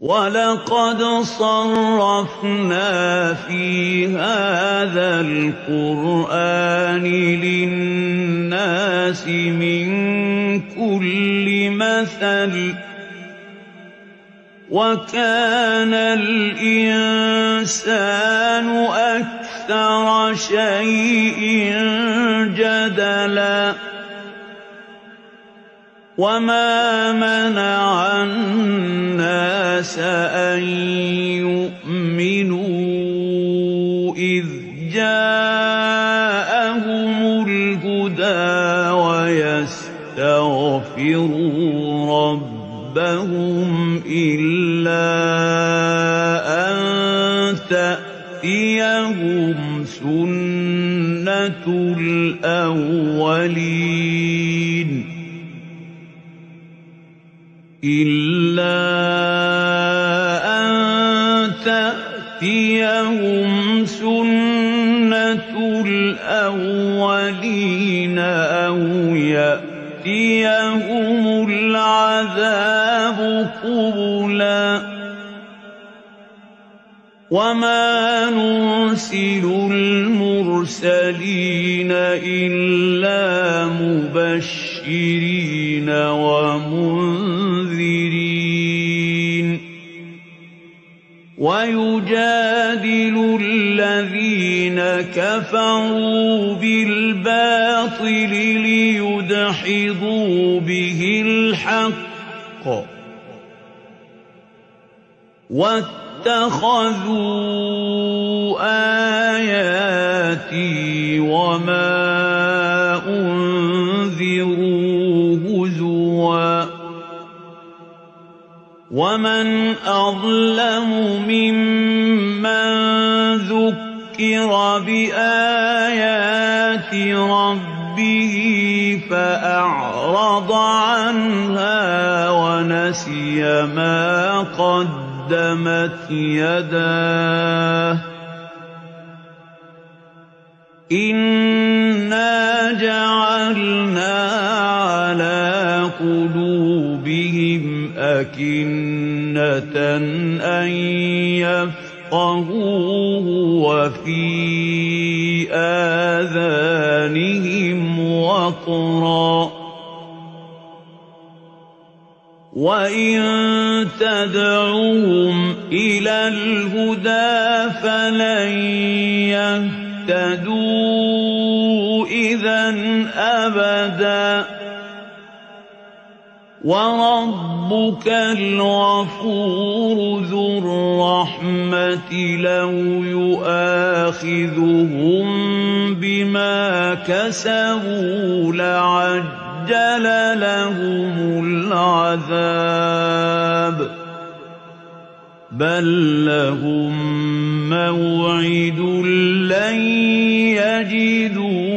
وَلَقَدْ صَرَّفْنَا فِي هَٰذَا الْقُرْآنِ لِلنَّاسِ مِن كُلِّ مَثَلٍ ۚ وَكَانَ الْإِنسَانُ أَكْثَرَ شَيْءٍ جَدَلًا وَمَا مَنَعَ النَّاسَ أَن يُؤْمِنُوا إِذْ جَاءَهُمُ الْهُدَىٰ وَيَسْتَغْفِرُوا رَبَّهُمْ إِلَّا أَن تَأْتِيَهُمْ سُنَّةُ الْأَوَّلِينَ إِلَّا أَن تَأْتِيَهُمْ سُنَّةُ الْأَوَّلِينَ أَوْ يَأْتِيَهُمُ الْعَذَابُ قُبُلًا ۚ وَمَا نُرْسِلُ الْمُرْسَلِينَ إِلَّا مُبَشِّرِينَ وَمُنذِرِينَ ۚ وَيُجَادِلُ الَّذِينَ كَفَرُوا بِالْبَاطِلِ لِيُدْحِضُوا بِهِ الْحَقَّ ۖ وَاتَّخَذُوا آيَاتِي وَمَا أُنذِرُوا وَمَنْ أَظْلَمُ مِمَّن ذُكِّرَ بِآيَاتِ رَبِّهِ فَأَعْرَضَ عَنْهَا وَنَسِيَ مَا قَدَّمَتْ يَدَاهُ ۚ إِنَّا جَعَلْنَا قُلُوبِهِمْ أَكِنَّةً أَن يَفْقَهُوهُ وَفِي آذَانِهِمْ وَقْرًا ۚ. وَإِن تَدْعُهُمْ إِلَى الْهُدَىٰ فَلَن يَهْتَدُوا إِذًا أَبَدًا ۚ. وَرَبُّكَ الْغَفُورُ ذُو الرَّحْمَةِ ۖ لَوْ يُؤَاخِذُهُم بِمَا كَسَبُوا لَعَجَّلَ لَهُمُ الْعَذَابَ ۚ بَل لَّهُم مَّوْعِدٌ لَّن يَجِدُوا